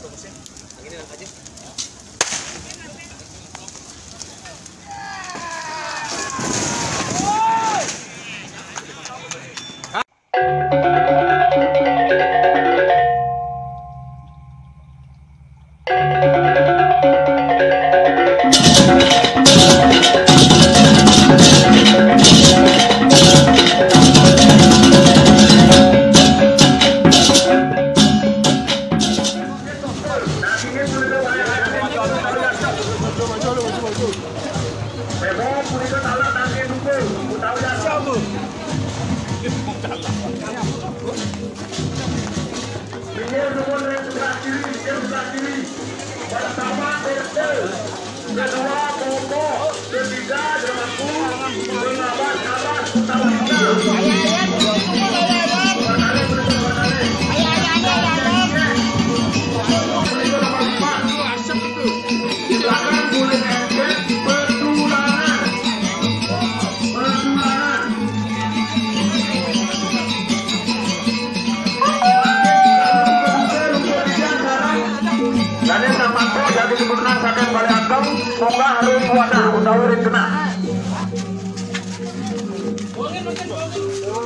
Kedua Raden tampakku jadi kebenaran saking balik agam Moga harum wadah utawi rintuna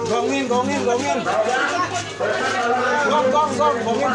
Gongin, gongin, gongin Gong, gong, gong, gongin.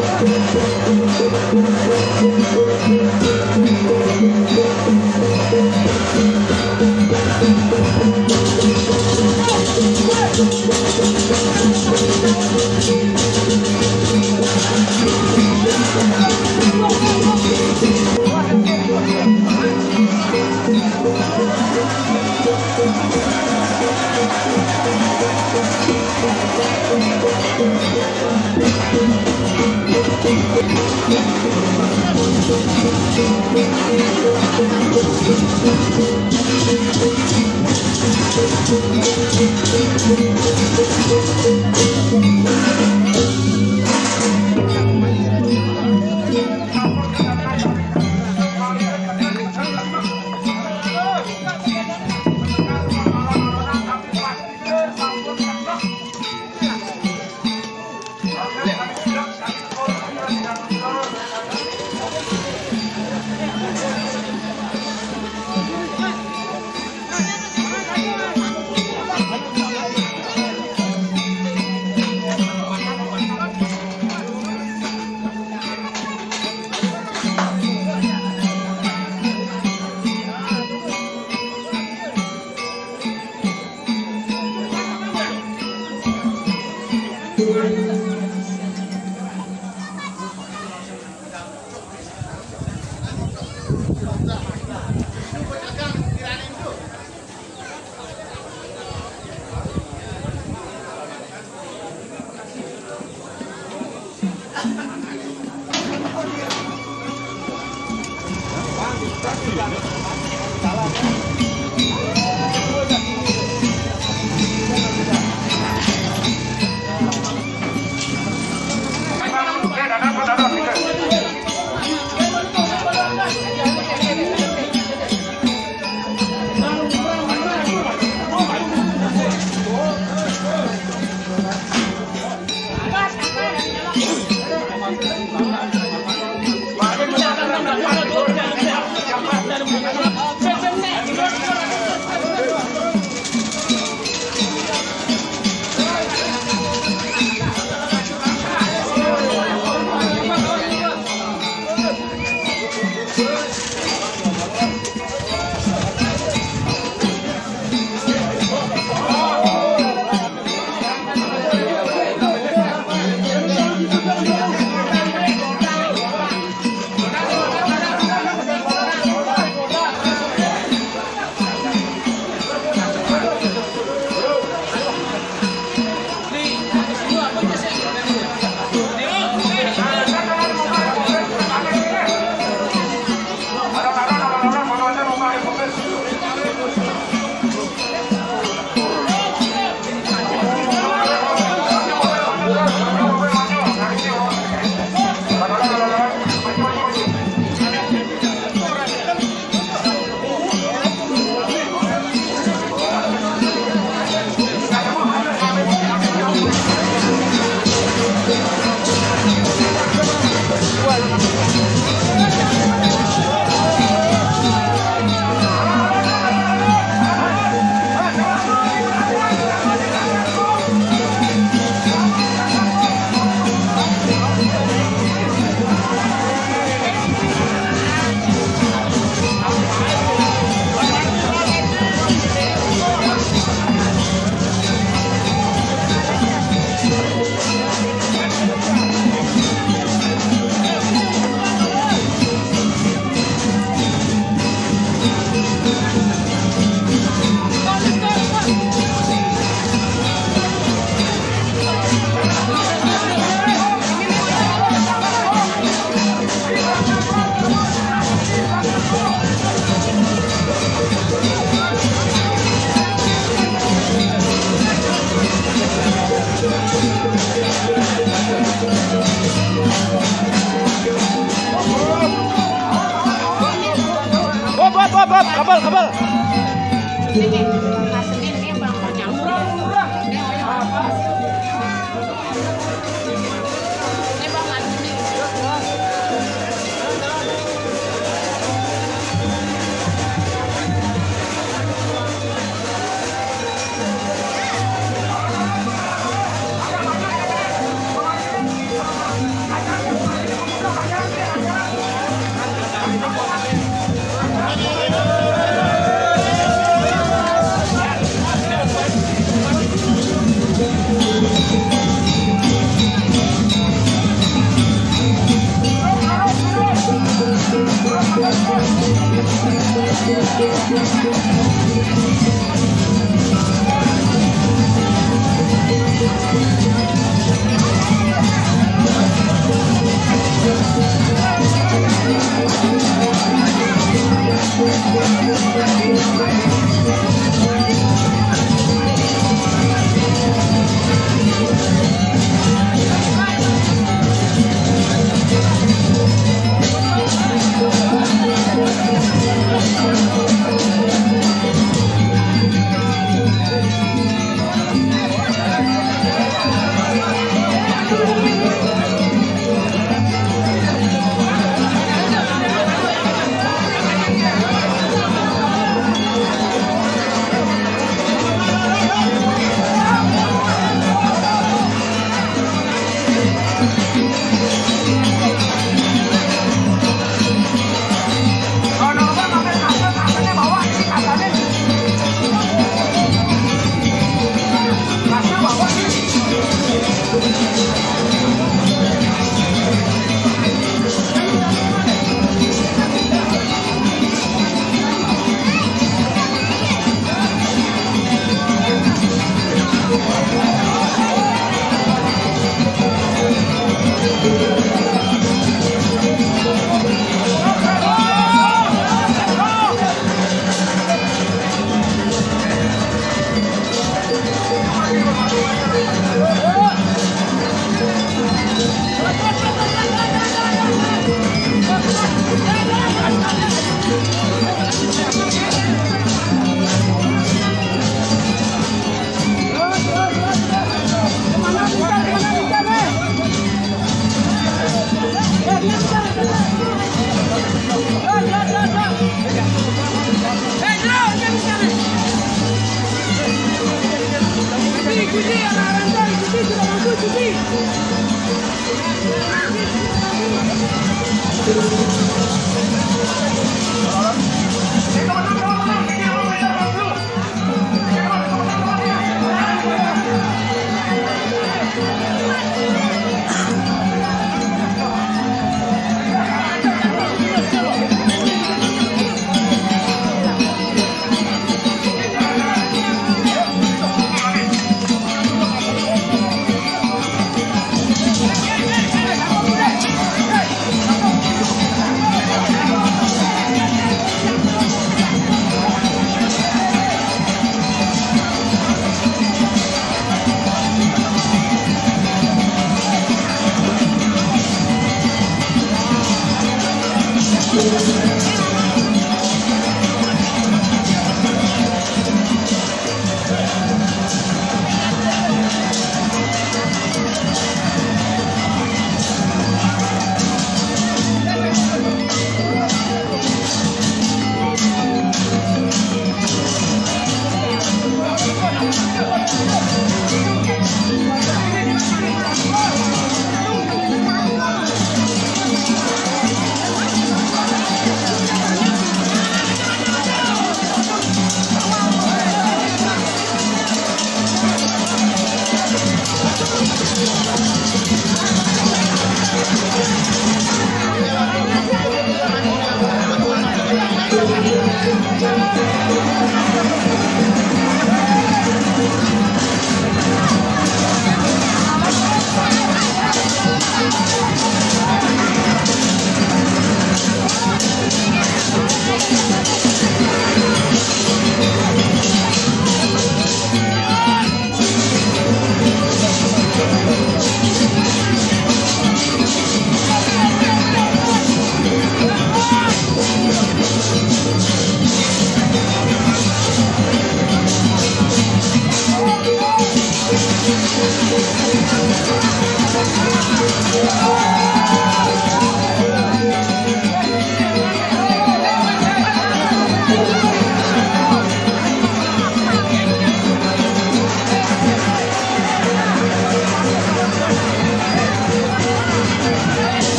Thank you.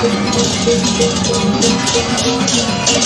Thank you.